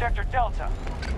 Sector Delta.